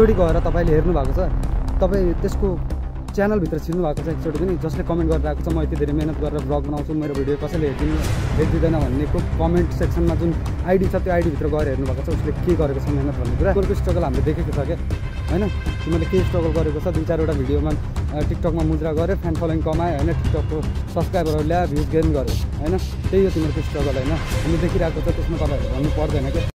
एकचोटि गएर तपाईँले हेर्नु भएको छ तपाईँ त्यसको च्यानलभित्र छिर्नु भएको छ एकचोटि पनि जसले कमेन्ट गरिरहेको छ म यति धेरै मिहिनेत गरेर ब्लग बनाउँछु मेरो भिडियो कसैले हेरिदिनु हेरिदिँदैन भन्नेको कमेन्ट सेक्सनमा जुन आइडी छ त्यो आइडीभित्र गएर हेर्नु भएको छ उसले के गरेको छ मिहिनेत भन्ने कुरा। उसको स्ट्रगल हामीले देखेको छ क्या? होइन? तिमीले के स्ट्रगल गरेको छ? दुई चारवटा भिडियोमा टिकटकमा मुद्रा गऱ्यो फ्यान फलोइङ कमायो होइन? टिकटकको सब्सक्राइबरहरू ल्यायो भ्युज गेन गर्यो होइन? त्यही हो तिमीहरूको स्ट्रगल होइन? हामी देखिरहेको छ त्यसमा तपाईँहरू भन्नु पर्दैन क्या।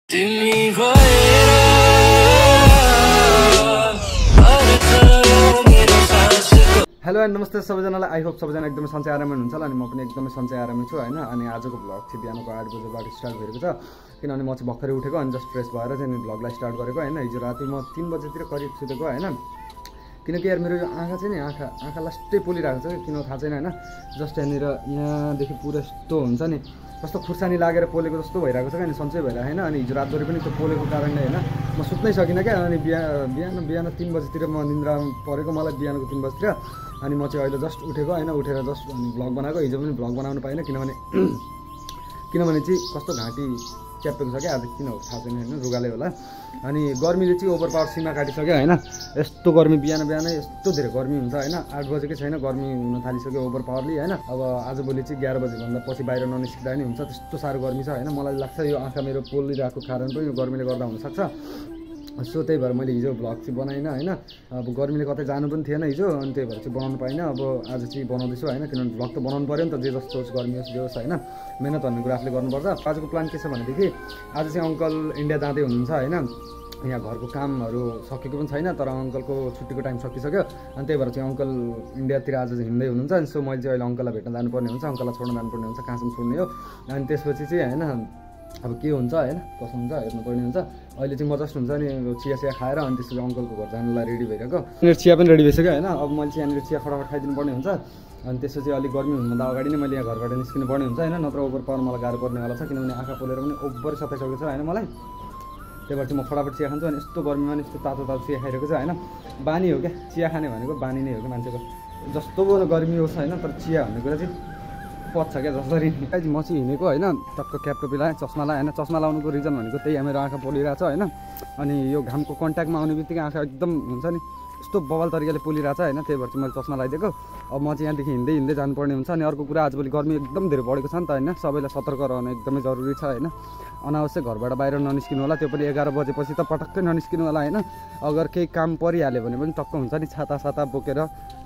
हेलो एन्ड नमस्ते सबैजनालाई। आई होप सबैजना एकदमै सन्चै आरामै हुनुहुन्छ होला अनि म पनि एकदमै सन्चै आरामै छु होइन? अनि आजको भ्लग चाहिँ बिहानको आठ बजेबाट स्टार्ट भएको छ। किनभने म चाहिँ भर्खरै उठेको अनि जस्ट फ्रेस भएर चाहिँ भ्लगलाई स्टार्ट गरेको होइन? हिजो राति म तिन बजीतिर करिब सुतेको होइन? किनकि यार मेरो यो आँखा चाहिँ नि आँखा आँखा लास्टै पोलिरहेको छ किन थाहा छैन होइन। जस्ट यहाँनिर यहाँदेखि पुरा यस्तो हुन्छ नि कस्तो खुर्सानी लागेर पोलेको जस्तो भइरहेको छ क्या अनि सन्चै भइरहेको होइन? अनि हिजो रातभरि पनि त्यो पोलेको कारणले होइन म सुत्नै सकिनँ क्या। अनि बिहान बिहान बिहान तिन बजीतिर म निन्द्रा परेको मलाई बिहानको तिन बजीतिर। अनि म चाहिँ अहिले जस्ट उठेको होइन? उठेर जस्ट अनि भ्लग बनाएको हिजो पनि भ्लग बनाउनु पाइनँ किनभने किनभने चाहिँ कस्तो घाँटी च्यापेको छ क्या आज किन हो थाहा छैन होइन रुगाले होला। अनि गर्मीले चाहिँ ओभर पावर सीमा काटिसक्यो होइन? यस्तो गर्मी बिहान बिहानै यस्तो धेरै गर्मी हुन्छ होइन? आठ बजेकै छैन गर्मी हुन थालिसक्यो ओभर पावरले होइन? अब आजभोलि चाहिँ एघार बजीभन्दा पछि बाहिर ननिस्किँदा नि हुन्छ त्यस्तो साह्रो गर्मी छ होइन? मलाई लाग्छ यो आँखा मेरो पोलिरहेको कारण पनि यो गर्मीले गर्दा हुनसक्छ। सो त्यही भएर मैले हिजो भ्लग चाहिँ बनाइनँ होइन। अब गर्मीले कतै जानु पनि थिएन हिजो अनि त्यही भएर चाहिँ बनाउनु पाइनँ। अब आज चाहिँ बनाउँदैछु होइन। किनभने भ्लग त बनाउनु पऱ्यो नि त जे जस्तो होस् गर्मी होस् जे होस् होइन। मिहिनेत भन्ने कुरा आफूले गर्नुपर्छ। आजको प्लान के छ भनेदेखि आज चाहिँ अङ्कल इन्डिया जाँदै हुनुहुन्छ होइन। यहाँ घरको कामहरू सकेको पनि छैन तर अङ्कलको छुट्टीको टाइम सकिसक्यो। अनि त्यही भएर चाहिँ अङ्कल इन्डियातिर आज चाहिँ हिँड्दै हुनुहुन्छ। अनि सो मैले चाहिँ अहिले अङ्कललाई भेट्न जानुपर्ने हुन्छ। अङ्कललाई छोड्न जानुपर्ने हुन्छ। कहाँसम्म छोड्ने हो? अनि त्यसपछि चाहिँ होइन अब के हुन्छ होइन? कसो हुन्छ? हेर्नुपर्ने हुन्छ। अहिले चाहिँ म जस्ट हुन्छ नि चिया चिया खाएर अनि त्यसपछि अङ्कलको घर जानलाई रेडी भइरहेको। यहाँनिर चिया पनि रेडी भइसक्यो होइन? अब मैले चाहिँ यहाँनिर चिया फटाफट खाइदिनु पर्ने हुन्छ। अनि त्यसपछि अलिक गर्मी हुनुभन्दा अगाडि नै मैले यहाँ घरबाट निस्किनु पर्ने हुन्छ होइन? नत्र ओभर पावर मलाई गाह्रो पर्नेवाला छ किनभने आँखा पोलेर पनि ओभर सताइसकेको छ होइन मलाई। त्यही भएर चाहिँ म फटाफट चिया खान्छु अनि यस्तो गर्मीमा नि यस्तो तातो तातो चिया खाइरहेको छ होइन? बानी हो क्या? चिया खाने भनेको बानी नै हो क्या मान्छेको। जस्तो गर्मी होस् होइन तर चिया भन्ने कुरा चाहिँ पच्छ क्या जसरी? अहिले म चाहिँ हिँडेको होइन टक्क क्याप टोपी लगाएँ चस्मा लगाएँ होइन चस्मा लगाउनुको रिजन भनेको त्यही मेरो आँखा पोलिरहेको छ होइन? अनि यो घामको कन्ट्याक्टमा आउने बित्तिकै आँखा एकदम हुन्छ नि यस्तो बवाल तरिकाले पोलिरहेको छ होइन? त्यही भएर चाहिँ मैले चस्मा लगाइदिएको अब म चाहिँ यहाँदेखि हिँड्दै हिँड्दै जानुपर्ने हुन्छ अनि अर्को कुरा आजभोलि गर्मी एकदम धेरै बढेको छ नि त होइन? सबैलाई सतर्क रहनु एकदमै जरुरी छ होइन? अनावश्यक घरबाट बाहिर ननिस्किनु होला त्यो पनि एघार बजेपछि त पटक्कै ननिस्किनु होला होइन? अगर केही काम परिहाल्यो भने पनि टक्क हुन्छ नि छाता साता बोकेर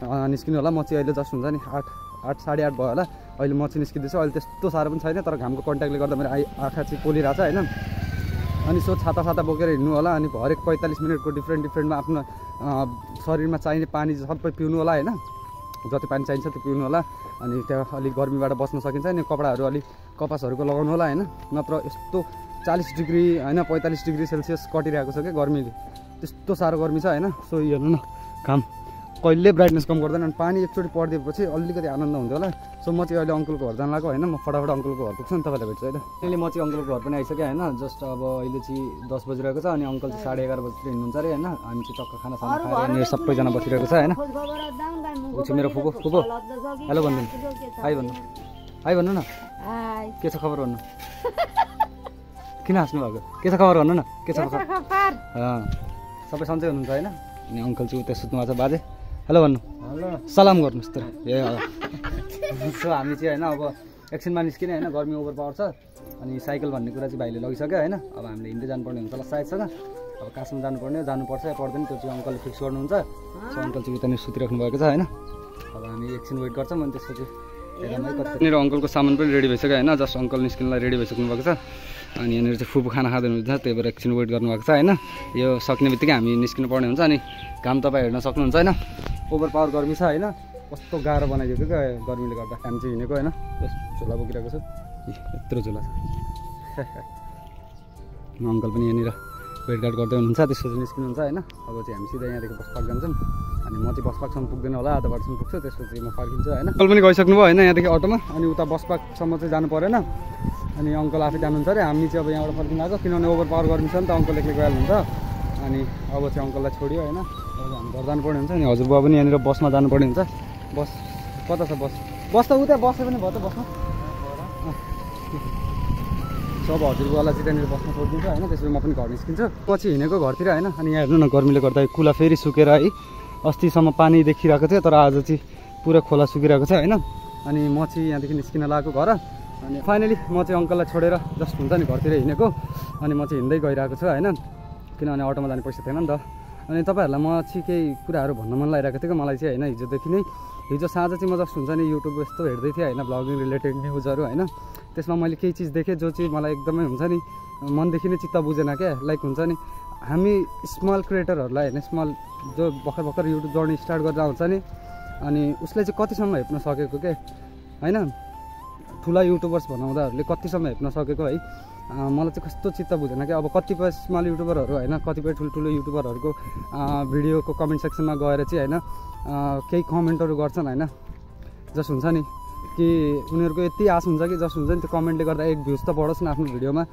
निस्किनु होला। म चाहिँ अहिले जस्ट हुन्छ नि आठ आठ साढे आठ भयो होला। अहिले म चाहिँ निस्किँदैछु अहिले त्यस्तो साह्रो पनि छैन तर घामको कन्ट्याक्टले गर्दा मेरो आई आँखा चाहिँ पोलिरहेको छ होइन। अनि सो छाता छाता बोकेर हिँड्नु होला अनि हरेक पैँतालिस मिनटको डिफ्रेन्ट डिफ्रेन्टमा आफ्नो शरीरमा चाहिने पानी सबै पिउनु होला होइन। जति पानी चाहिन्छ त्यो पिउनु होला अनि त्यहाँ अलिक गर्मीबाट बस्न सकिन्छ अनि कपडाहरू अलिक कपासहरूको लगाउनु होला होइन। नत्र यस्तो चालिस डिग्री होइन पैँतालिस डिग्री सेल्सियस कटिरहेको छ क्या गर्मीले। त्यस्तो साह्रो गर्मी छ होइन। सो हेर्नु न घाम। कहिले ब्राइटनेस कम गर्दैन अनि पानी एकचोटि परिदिएपछि अलिकति आनन्द हुन्थ्यो होला। सो म चाहिँ अहिले अङ्कलको घर जान लाग्यो होइन। म फटाफट अङ्कलको घर पुग्छु नि तपाईँलाई भेट्छु होइन अहिले म चाहिँ अङ्कलको घर पनि आइसकेँ होइन। जस्ट अब अहिले चाहिँ दस बजिरहेको छ अनि अङ्कल चाहिँ साढे एघार बजीतिर हिँड्नुहुन्छ अरे होइन। हामी चाहिँ टक्क खाना साना खाएर यहाँनिर सबैजना बसिरहेको छ होइन। ऊ चाहिँ मेरो फुपू। फुपू हेलो भन्नु हाई भन्नु। हाई भन्नु न। के छ खबर भन्नु? किन हाँस्नु भएको? के छ खबर भन्नु न? के छ खबर? सबै सन्चै हुनुहुन्छ होइन? अनि अङ्कल चाहिँ उता सुत्नु भएको छ बाजे। हेलो भन्नु। सलाम गर्नुहोस् त। ए। सो हामी चाहिँ होइन अब एकछिनमा निस्किने होइन गर्मी ओभर पावर छ अनि साइकल भन्ने कुरा चाहिँ भाइले लगिसक्यो होइन। अब हामीले हिँड्दै जानुपर्ने हुन्छ होला सायदसँग अब कासमा जानुपर्ने हो जानुपर्छ या पर्दैन त्यो चाहिँ अङ्कलले फिक्स गर्नुहुन्छ। सो अङ्कल चाहिँ उतानिर सुतिराख्नु भएको छ होइन। अब हामी एकछिन वेट गर्छौँ अनि त्यसपछि यहाँनिर अङ्कलको सामान पनि रेडी भइसक्यो होइन। जस्ट अङ्कल निस्किनलाई रेडी भइसक्नु भएको छ। अनि यहाँनिर चाहिँ फुपू खाना खाँदै हुनुहुन्छ त्यही भएर एकछिन वेट गर्नुभएको छ होइन। यो सक्ने बित्तिकै हामी निस्किनु पर्ने हुन्छ अनि घाम तपाईँ हेर्न सक्नुहुन्छ होइन। ओभर पावर गर्मी छ होइन कस्तो गाह्रो बनाइदिएको क्या गर्मीले गर्दा हामी चाहिँ हिँडेको होइन। झोला बोकिरहेको छु। यत्रो झोला छ। अङ्कल पनि यहाँनिर भेटघाट गर्दै हुनुहुन्छ त्यसपछि निस्किनुहुन्छ होइन अब चाहिँ हामी सिधै यहाँदेखि बस पार्क जान्छौँ। अनि म चाहिँ बस पार्कसम्म पुग्दैन होला आधा बाटोसम्म पुग्छु त्यसपछि म फर्किन्छु होइन। अङ्कल पनि गइसक्नु भयो होइन यहाँदेखि अटोमा अनि उता बस पार्कसम्म चाहिँ जानु परेन। अनि अङ्कल आफै जानुहुन्छ अरे हामी चाहिँ अब यहाँबाट फर्किनु आएको किनभने ओभर पावर गर्नु छ नि त अङ्कल एक्लै गइहाल्नुहुन्छ। अनि अब चाहिँ अङ्कललाई छोड्यो होइन। अब हामी घर जानुपर्ने हुन्छ अनि हजुरबुवा पनि यहाँनिर बसमा जानुपर्ने हुन्छ। बस कता छ बस? बस त उतै बसे पनि भयो त बसमा। सो अब हजुरबालाई चाहिँ त्यहाँनिर बस्न छोडिदिन्छ होइन। त्यसपछि म पनि घर निस्किन्छु। चाहिँ हिँडेको घरतिर होइन। अनि यहाँ हेर्नु न गर्मीले गर्दा कुला फेरि सुकेर है अस्तिसम्म पानी देखिरहेको थियो तर आज चाहिँ पुरा खोला सुकिरहेको छ होइन। अनि म चाहिँ यहाँदेखि निस्किन लागेको घर। अनि फाइनली म चाहिँ अङ्कललाई छोडेर जस्ट हुन्छ नि घरतिर हिँडेको। अनि म चाहिँ हिँड्दै गइरहेको छु होइन। किनभने अटोमा जाने पैसा थिएन नि त। अनि तपाईँहरूलाई म चाहिँ केही कुराहरू भन्न मन लागिरहेको थियो कि? मलाई चाहिँ होइन हिजोदेखि नै। हिजो साँझ चाहिँ म जस्ट हुन्छ नि युट्युब यस्तो हेर्दै थिएँ होइन? ब्लगिङ रिलेटेड न्युजहरू होइन? त्यसमा मैले केही चिज देखेँ जो चाहिँ मलाई एकदमै हुन्छ नि मनदेखि नै चित्त बुझेन क्या लाइक हुन्छ नि। हामी स्मल क्रिएटरहरूलाई होइन? स्मल जो भर्खर भर्खर युट्युब जर्नी स्टार्ट गरेर आउँछ नि अनि उसले चाहिँ कतिसम्म हेप्न सकेको के? होइन? ठुला युट्युबर्स बनाउँदाहरूले कतिसम्म हेप्न सकेको है? मलाई चाहिँ कस्तो चित्त बुझेन क्या? अब कतिपय स्मल युट्युबरहरू होइन कतिपय ठुल्ठुलो युट्युबरहरूको भिडियोको कमेन्ट सेक्सनमा गएर चाहिँ होइन केही कमेन्टहरू गर्छन् होइन। जस हुन्छ नि कि उनीहरूको यति आश हुन्छ कि जस हुन्छ नि त्यो कमेन्टले गर्दा एक भ्युज त बढोस् न आफ्नो भिडियोमा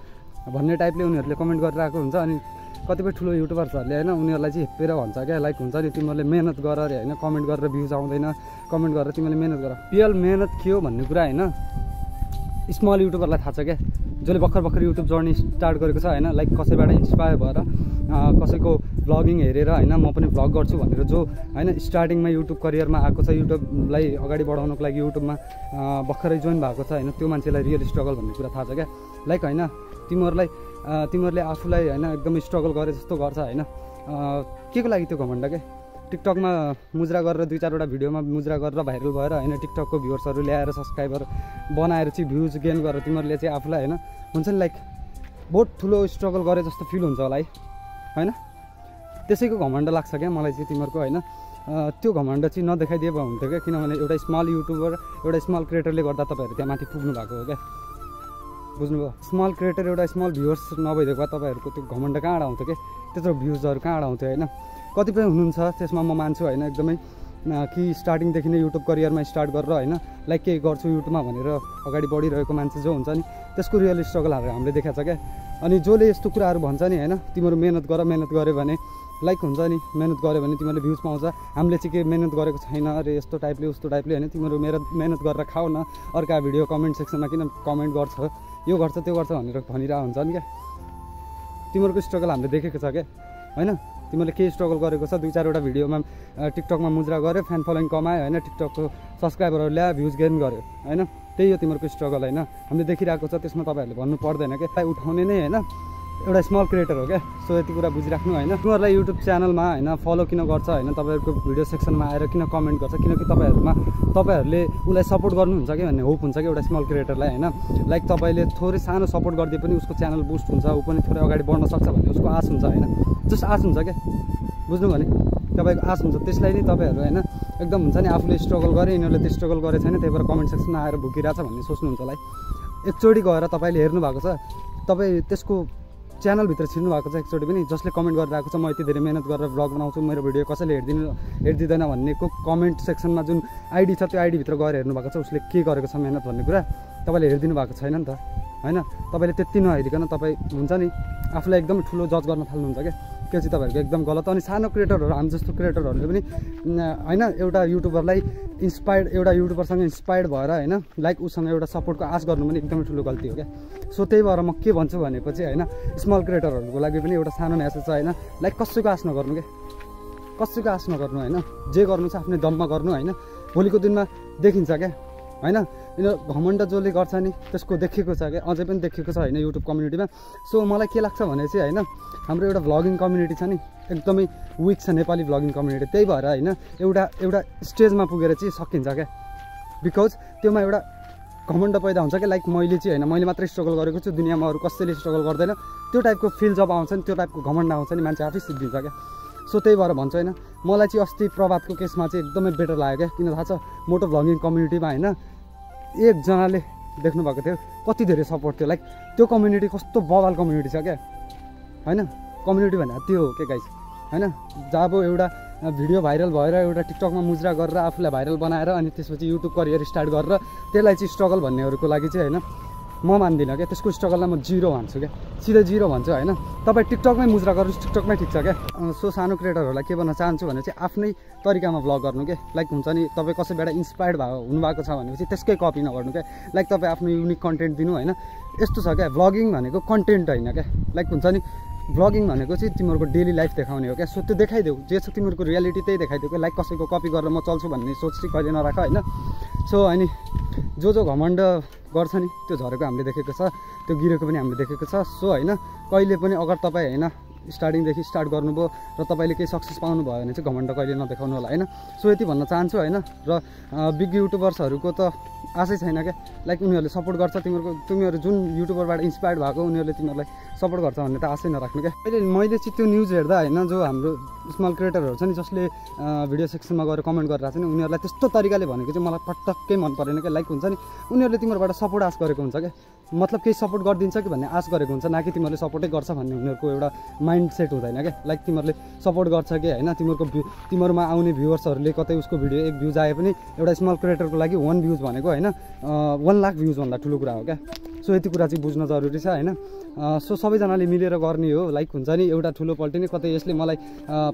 भन्ने टाइपले उनीहरूले कमेन्ट गरिरहेको हुन्छ अनि कतिपय ठुलो युट्युबर्सहरूले होइन उनीहरूलाई चाहिँ हेपेर भन्छ क्या। लाइक हुन्छ नि तिमीहरूले मेहनत गर अरे होइन कमेन्ट गरेर भ्युज आउँदैन कमेन्ट गरेर तिमीले मेहनत गर। रियल मेहनत के हो भन्ने कुरा होइन। स्मल युट्युबरलाई थाहा छ क्या। जसले भर्खर भर्खर युट्युब जर्नी स्टार्ट गरेको छ होइन? लाइक कसैबाट इन्सपायर भएर कसैको भ्लगिङ हेरेर होइन? म पनि भ्लग गर्छु भनेर जो होइन? स्टार्टिङमा युट्युब करियरमा आएको छ युट्युबलाई अगाडि बढाउनको लागि युट्युबमा भर्खरै जोइन भएको छ होइन? त्यो मान्छेलाई रियल स्ट्रगल भन्ने कुरा थाहा छ क्या? लाइक होइन? तिमीहरूलाई तिमीहरूले आफूलाई होइन? एकदम स्ट्रगल गरे जस्तो गर्छ होइन? के को लागि त्यो घमण्ड क्या? टिकटकमा मुद्रा गरेर दुई चारवटा भिडियोमा मुद्रा गरेर भाइरल भएर होइन टिकटकको भ्युवर्सहरू ल्याएर सब्सक्राइबर बनाएर चाहिँ भ्युज गेन गरेर तिमीहरूले चाहिँ आफूलाई होइन हुन्छ नि लाइक बहुत ठुलो स्ट्रगल गरे जस्तो फिल हुन्छ होला है होइन? त्यसैको घमण्ड लाग्छ क्या मलाई चाहिँ तिमीहरूको होइन? त्यो घमण्ड चाहिँ नदेखाइदिए भए हुन्थ्यो क्या किनभने एउटा स्मल युट्युबर एउटा स्मल क्रिएटरले गर्दा तपाईँहरू त्यहाँ माथि पुग्नु भएको हो क्या। बुझ्नुभयो? स्मल क्रिएटर एउटा स्मल भ्युवर्स नभइदिएको भए तपाईँहरूको त्यो घमण्ड कहाँबाट आउँथ्यो कि त्यत्रो भ्युजहरू कहाँबाट आउँथ्यो होइन? कतिपय हुनुहुन्छ त्यसमा म मान्छु होइन एकदमै कि स्टार्टिङदेखि नै युट्युब करियरमा स्टार्ट गरेर होइन लाइक केही गर्छु युट्युबमा भनेर अगाडि बढिरहेको मान्छे जो हुन्छ नि त्यसको रियल स्ट्रगलहरू हामीले देखाएको छ क्या। अनि जसले यस्तो कुराहरू भन्छ नि होइन तिमीहरू मेहनत गर मेहनत गऱ्यो भने लाइक हुन्छ नि मेहनत गऱ्यो भने तिमीहरूले भ्युज पाउँछ। हामीले चाहिँ के मेहनत गरेको छैन अरे यस्तो टाइपले उस्तो टाइपले होइन तिमीहरू मेहनत मेहनत गरेर खाऊ न अर्का भिडियो कमेन्ट सेक्सनमा किन कमेन्ट गर्छ? यो गर्छ त्यो गर्छ भनेर भनिरहेको हुन्छ नि क्या। तिमीहरूको स्ट्रगल हामीले देखेको छ क्या होइन? तिमीले केही स्ट्रगल गरेको छ? दुई चारवटा भिडियोमा टिकटकमा मुद्रा गऱ्यो फ्यान फलोइङ कमायो होइन? टिकटकको सब्सक्राइबरहरू ल्यायो भ्युज गेन गर्यो होइन? त्यही हो तिमीहरूको स्ट्रगल होइन? हामीले देखिरहेको छ त्यसमा तपाईँहरूले भन्नु पर्दैन क्या उठाउने नै होइन? एउटा स्मल क्रिएटर हो क्या? सो यति कुरा बुझिराख्नु होइन। तिमीहरूलाई युट्युब च्यानलमा होइन फलो किन गर्छ होइन तपाईँहरूको भिडियो सेक्सनमा आएर किन कमेन्ट गर्छ? किनकि तपाईँहरूमा तपाईँहरूले उसलाई सपोर्ट गर्नुहुन्छ कि भन्ने होप हुन्छ कि एउटा स्मल क्रिएटरलाई होइन? लाइक तपाईँले थोरै सानो सपोर्ट गरिदिए पनि उसको च्यानल बुस्ट हुन्छ ऊ पनि थोरै अगाडि बढ्न सक्छ भन्ने उसको आश हुन्छ होइन? जस्ट आश हुन्छ क्या? बुझ्नु भने? तपाईँको आश हुन्छ। त्यसलाई नै तपाईँहरू होइन एकदम हुन्छ नि आफूले स्ट्रगल गरे यिनीहरूले त्यो स्ट्रगल गरेको छैन त्यही भएर कमेन्ट सेक्सनमा आएर भुकिरहेछ भन्ने सोच्नुहुन्छ है। एकचोटि गएर तपाईँले हेर्नु भएको छ। तपाईँ त्यसको च्यानलभित्र छिर्नु भएको छ एकचोटि पनि। जसले कमेन्ट गरिरहेको छ म यति धेरै मिहिनेत गरेर ब्लग बनाउँछु मेरो भिडियो कसैले हेरिदिनु हेरिदिँदैन भन्नेको कमेन्ट सेक्सनमा जुन आइडी छ त्यो आइडीभित्र गएर हेर्नु भएको छ उसले के गरेको छ मिहिनेत भन्ने कुरा तपाईँले हेरिदिनु भएको छैन नि त। होइन? तपाईँले त्यति नहेरिकन तपाईँ हुन्छ नि आफूलाई एकदम ठुलो जज गर्न थाल्नुहुन्छ क्या। त्यो चाहिँ तपाईँहरूको एकदम गलत? अनि सानो क्रिएटरहरू हामी जस्तो क्रिएटरहरूले पनि होइन एउटा युट्युबरलाई इन्सपायर्ड एउटा युट्युबरसँग इन्सपायर्ड भएर होइन लाइक उसँग एउटा सपोर्टको आश गर्नु पनि एकदमै ठुलो गल्ती हो क्या? सो त्यही भएर म के भन्छु भनेपछि होइन स्मल क्रिएटरहरूको लागि पनि एउटा सानो म्यासेज छ होइन लाइक कसैको आश नगर्नु क्या कसैको आश नगर्नु होइन जे गर्नु छ आफ्नै दममा गर्नु होइन भोलिको दिनमा देखिन्छ क्या? होइन यो घमण्ड जसले गर्छ नि त्यसको देखिएको छ क्या? अझै पनि देखिएको छ होइन युट्युब कम्युनिटीमा सो मलाई के लाग्छ भने चाहिँ होइन हाम्रो एउटा भ्लगिङ कम्युनिटी छ नि एकदमै विक छ नेपाली भ्लगिङ कम्युनिटी त्यही भएर होइन एउटा एउटा स्टेजमा पुगेर चाहिँ सकिन्छ क्या। बिकज त्योमा एउटा घमण्ड पैदा हुन्छ क्या लाइक मैले चाहिँ होइन मैले मात्रै स्ट्रगल गरेको छु दुनियाँमा अरू कसैले स्ट्रगल गर्दैन। त्यो टाइपको फिल जब आउँछ नि त्यो टाइपको घमण्ड आउँछ नि मान्छे आफै सिद्धिन्छ क्या। सो त्यही भएर भन्छु होइन मलाई चाहिँ अस्ति प्रभातको केसमा चाहिँ एकदमै बेटर लाग्यो क्या किन थाहा छ मोटो भ्लगिङ कम्युनिटीमा होइन एकजनाले देख्नुभएको थियो कति धेरै सपोर्ट थियो। लाइक त्यो कम्युनिटी कस्तो बवाल कम्युनिटी छ क्या। होइन? कम्युनिटी भनेर त्यो हो के गाइस होइन? जब एउटा भिडियो भाइरल भएर एउटा टिकटकमा मुद्रा गरेर आफूलाई भाइरल बनाएर अनि त्यसपछि युट्युब करियर स्टार्ट गरेर त्यसलाई चाहिँ स्ट्रगल भन्नेहरूको लागि चाहिँ होइन म मान्दिनँ क्या। त्यसको स्ट्रगललाई म जिरो भन्छु क्या। सिधै जिरो भन्छु होइन? तपाईँ टिकटकमै मुद्रा गर्नुहोस् टिकटकमै ठिक छ क्या। सो सानो क्रिएटरहरूलाई के भन्न चाहन्छु भने चाहिँ आफ्नै तरिकामा भ्लग गर्नु क्या लाइक हुन्छ नि तपाईँ कसैबाट इन्सपायर्ड भएको हुनुभएको छ भनेपछि त्यसकै कपी नगर्नु क्या लाइक तपाईँ आफ्नो युनिक कन्टेन्ट दिनु होइन? यस्तो छ क्या। भ्लगिङ भनेको कन्टेन्ट होइन क्या। लाइक हुन्छ नि भ्लगिङ भनेको चाहिँ तिमीहरूको डेली लाइफ देखाउने हो क्या? सो त्यो देखाइदेऊ। जे छ तिमीहरूको रियालिटी त्यही देखाइदेऊ क्या। लाइक कसैको कपी गरेर म चल्छु भन्ने सोच चाहिँ कहिले नराख होइन? सो अनि जो जो घमण्ड गर्छ नि त्यो झरेको हामीले देखेको छ त्यो गिरेको पनि हामीले देखेको छ। सो होइन कहिले पनि अगर तपाईँ होइन स्टार्टिङदेखि स्टार्ट गर्नुभयो र तपाईँले केही सक्सेस पाउनुभयो भने चाहिँ घमण्ड कहिले नदेखाउनु होला होइन? सो यति भन्न चाहन्छु होइन? र बिग युट्युबर्सहरूको त आशै छैन क्या? लाइक उनीहरूले सपोर्ट गर्छ तिमीहरूको तिमीहरू जुन युट्युबरबाट इन्सपायर्ड भएको उनीहरूले तिमीहरूलाई सपोर्ट गर्छ भन्ने त आशै नराख्नु क्या? अहिले मैले चाहिँ त्यो न्युज हेर्दा होइन जो हाम्रो स्मल क्रिएटरहरू छ नि जसले भिडियो सेक्सनमा गएर कमेन्ट गरिरहेको छ नि उनीहरूलाई त्यस्तो तरिकाले भनेको चाहिँ मलाई पटक्कै मन परेन क्या। लाइक हुन्छ नि उनीहरूले तिमीहरूबाट सपोर्ट आश गरेको हुन्छ क्या। मतलब केही सपोर्ट गरिदिन्छ कि भन्ने आश गरेको हुन्छ न कि तिमीहरूले सपोर्टै गर्छ भन्ने उनीहरूको एउटा माइन्ड सेट हुँदैन क्या। लाइक तिमीहरूले सपोर्ट गर्छ कि होइन तिमीहरूको तिमीहरूमा आउने भ्युवर्सहरूले कतै उसको भिडियो एक भ्युज आए पनि एउटा स्मल क्रिएटरको लागि वान भ्युज भनेको होइन वान लाख भ्युजभन्दा ठुलो कुरा हो क्या। सो यति कुरा चाहिँ बुझ्न जरुरी छ होइन। सो सबैजनाले मिलेर गर्ने हो लाइक हुन्छ नि एउटा ठुलो पल्टी नै कतै यसले मलाई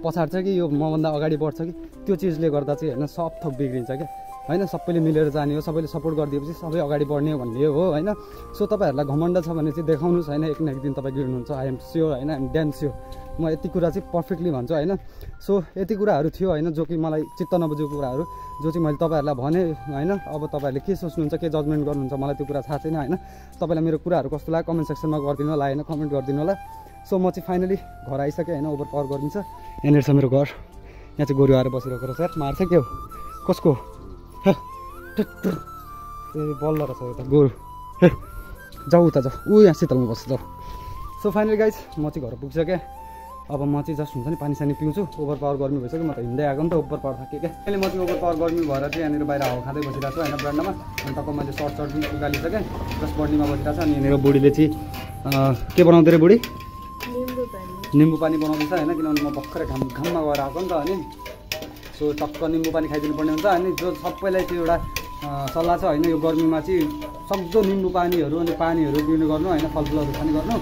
पछाड्छ कि यो मभन्दा अगाडि बढ्छ कि त्यो चिजले गर्दा चाहिँ होइन सब थोक बिग्रिन्छ क्या। होइन सबैले मिलेर जाने हो सबैले सपोर्ट गरिदिएपछि सबै अगाडि बढ्ने भन्ने हो होइन? सो तपाईँहरूलाई घमण्ड छ भने चाहिँ देखाउनुहोस् होइन? एक न एक दिन तपाईँ गिर्नुहुन्छ। आइएम स्योर होइन? आइएम ड्याम स्योर म यति कुरा चाहिँ पर्फेक्टली भन्छु होइन? सो यति कुराहरू थियो होइन? जो कि मलाई चित्त नबुझेको कुराहरू जो चाहिँ मैले तपाईँहरूलाई भने होइन? अब तपाईँहरूले के सोच्नुहुन्छ के जजमेन्ट गर्नुहुन्छ मलाई त्यो कुरा थाहा छैन होइन? तपाईँलाई मेरो कुराहरू कस्तो लाग्यो कमेन्ट सेक्सनमा गरिदिनु होला होइन? कमेन्ट गरिदिनु होला। सो म चाहिँ फाइनली घर आइसकेँ होइन? ओभर पावर गरिन्छ यहाँनिर छ मेरो घर। यहाँ चाहिँ गोरु आएर बसिरहेको रहेछ मार्छ के हो? कसको। ए बल्ल रहेछ यता गोरु हे जाऊ उता जाऊ ऊ यहाँ शीतलमा बस्छ जाऊ सो फाइनली गाइज म चाहिँ घर पुगिसकेँ अब म चाहिँ जस्ट हुन्छ नि पानी सानी पिउँछु ओभर पावर गर्मी भइसक्यो म त हिँड्दै आएको नि त ओभर पावर थाकेँ क्या अहिले म चाहिँ ओभर पावर गर्मी भएर चाहिँ यहाँनिर बाहिर हावा खाँदै बसिरहेको छु होइन ब्रान्डमा अनि टक्क मैले सर्ट सर्ट पनि उकालिसकेँ जस्ट बडीमा बसिरहेको छ अनि यहाँनिर बुढीले चाहिँ के बनाउँदै रे बुढी निम्बु पानी निम्बु पानी बनाउँदैछ होइन किनभने म भर्खरै घाम घाममा गएर आएको नि त अनि सो टक्क निम्बु पानी खाइदिनु पर्ने हुन्छ। अनि जो सबैलाई त्यो एउटा सल्लाह छ होइन यो गर्मीमा चाहिँ सक्दो निम्बु पानीहरू अनि पानीहरू पिउने गर्नु होइन फलफुलहरू खाने गर्नु।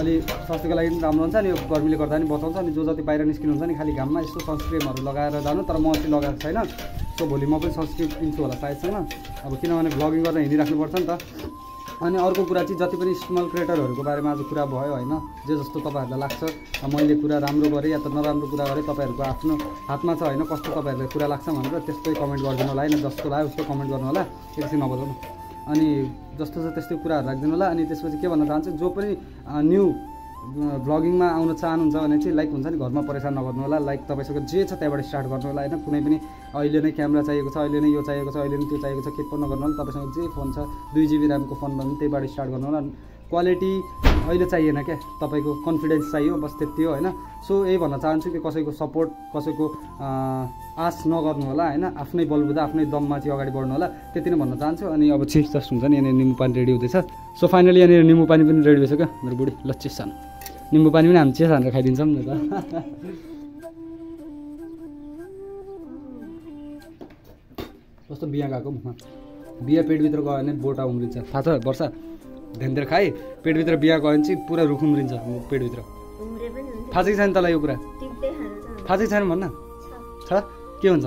अलि स्वास्थ्यको लागि पनि राम्रो हुन्छ अनि यो गर्मीले गर्दा पनि बचाउँछ। अनि जो जति बाहिर निस्किनुहुन्छ नि खालि घाममा यस्तो सनस्क्रिमहरू लगाएर जानु तर म चाहिँ लगाएको छैन। सो भोलि म पनि सनस्क्रिम किन्छु होला सायदसँग अब किनभने भ्लगिङ गरेर हिँडिराख्नुपर्छ नि त। अनि अर्को कुरा चाहिँ जति पनि स्मल क्रिएटरहरूको बारेमा आज कुरा भयो होइन जे जस्तो तपाईँहरूलाई लाग्छ मैले कुरा राम्रो गरेँ या त नराम्रो कुरा गरेँ तपाईँहरूको आफ्नो हातमा छ होइन कस्तो तपाईँहरूलाई कुरा लाग्छ भनेर त्यस्तै कमेन्ट गरिदिनु होला होइन जस्तो लाग्यो उस्तो कमेन्ट गर्नु होला एकछिन नबजाउनु अनि जस्तो छ त्यस्तै कुराहरू राखिदिनु होला अनि त्यसपछि के भन्न चाहन्छु जो पनि न्यू भ्लगिङमा आउन चाहनुहुन्छ भने चाहिँ लाइक हुन्छ नि घरमा परेशान नगर्नु होला। लाइक तपाईँसँग जे छ त्यहाँबाट स्टार्ट गर्नु होला होइन? कुनै पनि अहिले नै क्यामेरा चाहिएको छ अहिले नै यो चाहिएको छ अहिले नै त्यो चाहिएको छ के पनि नगर्नु होला। तपाईँसँग जे फोन छ दुई जिबी ऱ्यामको फोन भने त्यहीबाट स्टार्ट गर्नु होला। क्वालिटी अहिले चाहिएन क्या। तपाईँको कन्फिडेन्स चाहियो बस त्यति हो होइन? सो यही भन्न चाहन्छु कि कसैको सपोर्ट कसैको आश नगर्नु होला होइन? आफ्नै बलबुदा आफ्नै दममा चाहिँ अगाडि बढ्नु होला। त्यति नै भन्न चाहन्छु। अनि अब चिज जस्ट हुन्छ नि यहाँनिर निम्बु पानी रेडी हुँदैछ। सो फाइनली यहाँनिर निम्बु पानी पनि रेडी भइसक्यो। मेरो बुढी ल चिज सानो। निम्बु पानी पनि हामी चिज हानेर खाइदिन्छौँ नि त। कस्तो बिहा गएको मुखमा? बिहा पेटभित्र गयो भने बोटा उम्रिन्छ। थाहा छ वर्षा? ध्यान दिएर खाएँ पेटभित्र बिहा गयो भने चाहिँ पुरा रुख उम्रिन्छ पेटभित्र। उम्रे पनि हुन्छ। थाहा चाहिँ छैन तँलाई यो कुरा? थाहा चाहिँ छैन भन्न? छ। छ? के हुन्छ?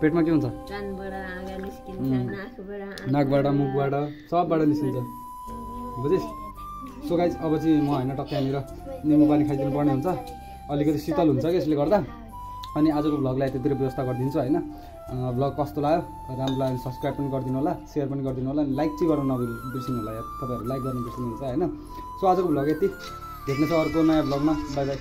पेटमा के हुन्छ? नाकबाट मुखबाट सबबाट निस्किन्छ। बुझिस्? सो गाइज अब चाहिँ म होइन टक्क यहाँनिर निम्बु पानी खाइदिनु पर्ने हुन्छ। अलिकति शीतल हुन्छ कि यसले गर्दा। अनि आजको भ्लगलाई त्यतिर व्यवस्था गरिदिन्छु होइन। भ्लग कस्तो लाग्यो? राम्रो लाग्यो भने सब्सक्राइब पनि गरिदिनु होला सेयर पनि गरिदिनु होला अनि लाइक चाहिँ गर्नु नबिर् बिर्सिनु होला तपाईँहरू लाइक गर्नु बिर्सिनुहुन्छ होइन। सो आजको भ्लग यति। भेट्ने छ अर्को नयाँ भ्लगमा। Bye bye.